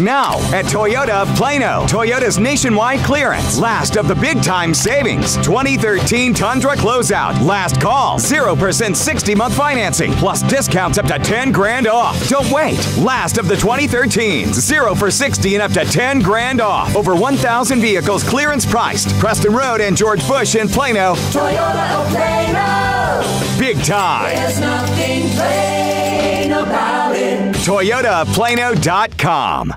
Now at Toyota of Plano, Toyota's nationwide clearance. Last of the big time savings. 2013 Tundra closeout. Last call. 0% 60 month financing. Plus discounts up to 10 grand off. Don't wait. Last of the 2013s. 0 for 60 and up to 10 grand off. Over 1,000 vehicles clearance priced. Preston Road and George Bush in Plano. Toyota of Plano. Big time. There's nothing plain about it. ToyotaPlano.com.